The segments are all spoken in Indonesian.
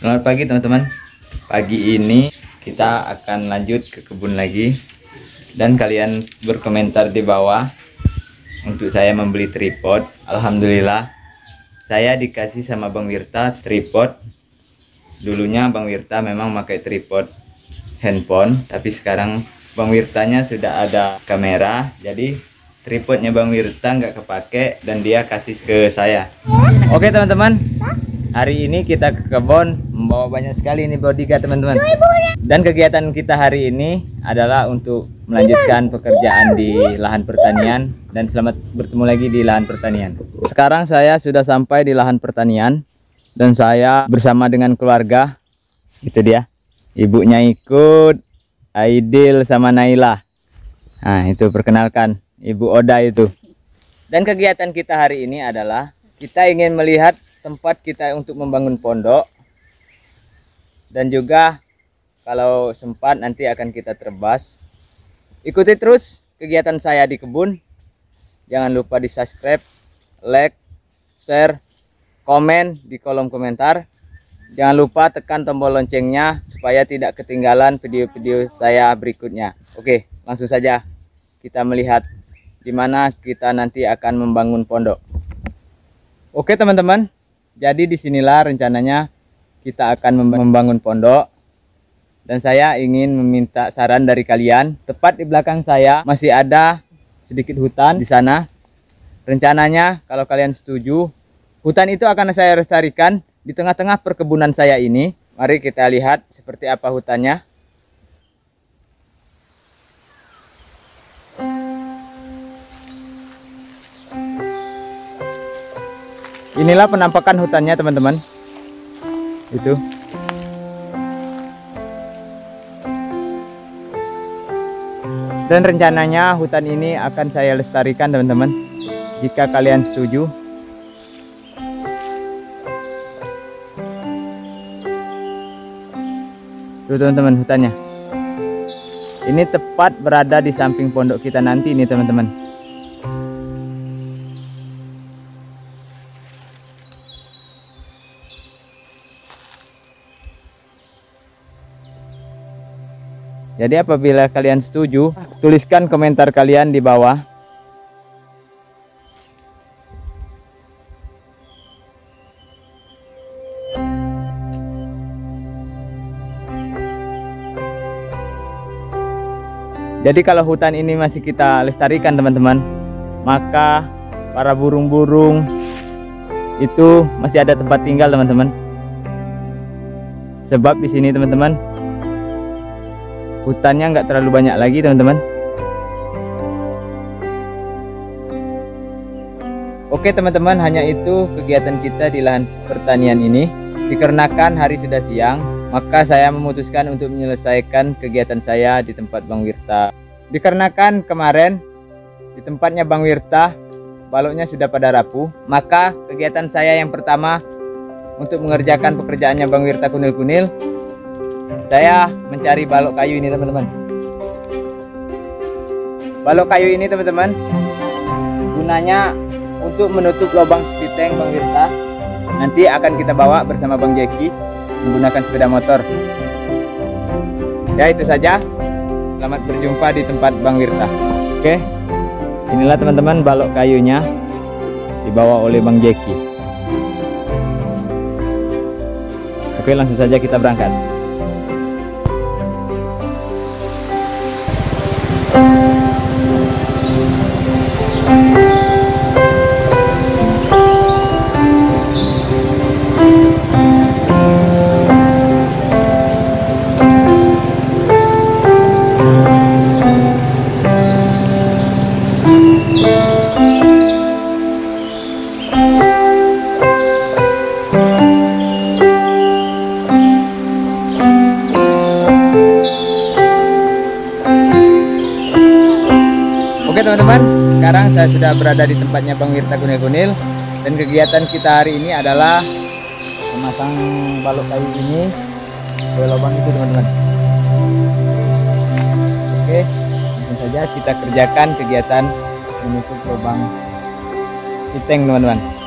Selamat pagi teman-teman. Pagi ini kita akan lanjut ke kebun lagi dan kalian berkomentar di bawah untuk saya membeli tripod. Alhamdulillah saya dikasih sama Bang Wirta tripod. Dulunya Bang Wirta memang pakai tripod handphone, tapi sekarang Bang Wirtanya sudah ada kamera, jadi tripodnya Bang Wirta nggak kepake dan dia kasih ke saya. Oke teman-teman, hari ini kita ke kebun membawa banyak sekali ini bodyguard teman-teman. Dan kegiatan kita hari ini adalah untuk melanjutkan pekerjaan di lahan pertanian dan selamat bertemu lagi di lahan pertanian. Sekarang saya sudah sampai di lahan pertanian dan saya bersama dengan keluarga. Itu dia. Ibunya ikut, Aidil sama Naila. Nah, itu perkenalkan Ibu Oda itu. Dan kegiatan kita hari ini adalah kita ingin melihat tempat kita untuk membangun pondok dan juga kalau sempat nanti akan kita terbas. Ikuti terus kegiatan saya di kebun. Jangan lupa di subscribe, like, share, komen di kolom komentar. Jangan lupa tekan tombol loncengnya supaya tidak ketinggalan video-video saya berikutnya. Oke, langsung saja kita melihat di mana kita nanti akan membangun pondok. Oke teman-teman, jadi di sinilah rencananya kita akan membangun pondok. Dan saya ingin meminta saran dari kalian. Tepat di belakang saya masih ada sedikit hutan di sana. Rencananya kalau kalian setuju, hutan itu akan saya lestarikan di tengah-tengah perkebunan saya ini. Mari kita lihat seperti apa hutannya. Inilah penampakan hutannya teman-teman. Itu. Dan rencananya hutan ini akan saya lestarikan teman-teman. Jika kalian setuju. Tuh teman-teman hutannya. Ini tepat berada di samping pondok kita nanti ini teman-teman. Jadi apabila kalian setuju, tuliskan komentar kalian di bawah. Jadi kalau hutan ini masih kita lestarikan teman-teman, maka para burung-burung itu masih ada tempat tinggal teman-teman. Sebab di sini teman-teman hutannya nggak terlalu banyak lagi teman-teman. Oke teman-teman hanya itu kegiatan kita di lahan pertanian ini. Dikarenakan hari sudah siang maka saya memutuskan untuk menyelesaikan kegiatan saya di tempat Bang Wirta. Dikarenakan kemarin di tempatnya Bang Wirta baloknya sudah pada rapuh maka kegiatan saya yang pertama untuk mengerjakan pekerjaannya Bang Wirta kunil-kunil saya mencari balok kayu ini teman-teman. Balok kayu ini teman-teman gunanya untuk menutup lubang spiteng Bang Wirta. Nanti akan kita bawa bersama Bang Jeki menggunakan sepeda motor. Ya itu saja. Selamat berjumpa di tempat Bang Wirta. Oke inilah teman-teman balok kayunya dibawa oleh Bang Jeki. Oke langsung saja kita berangkat sudah berada di tempatnya Bang Wirta Gunil-Gunil dan kegiatan kita hari ini adalah memasang balok kayu ini ke lubang itu teman-teman. Oke, langsung saja kita kerjakan kegiatan menutup lubang kiteng teman-teman.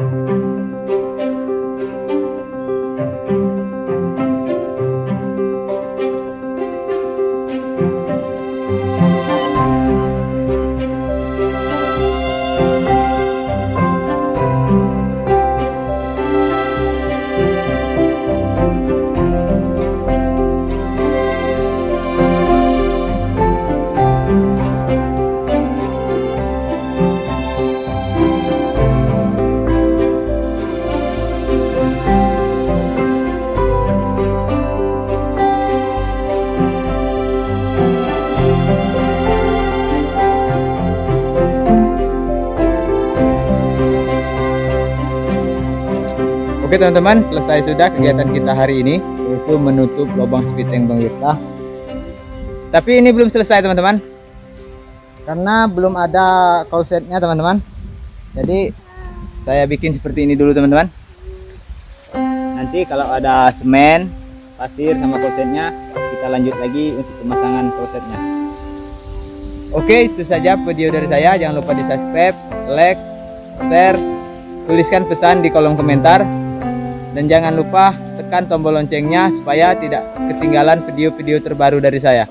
Oke teman-teman, selesai sudah kegiatan kita hari ini yaitu menutup lubang spiteng Bang Wirta. Tapi ini belum selesai teman-teman. Karena belum ada call setnya teman-teman. jadi saya bikin seperti ini dulu teman-teman nanti kalau ada semen pasir sama klosetnya kita lanjut lagi untuk pemasangan klosetnya oke itu saja video dari saya jangan lupa di subscribe like share tuliskan pesan di kolom komentar dan jangan lupa tekan tombol loncengnya supaya tidak ketinggalan video-video terbaru dari saya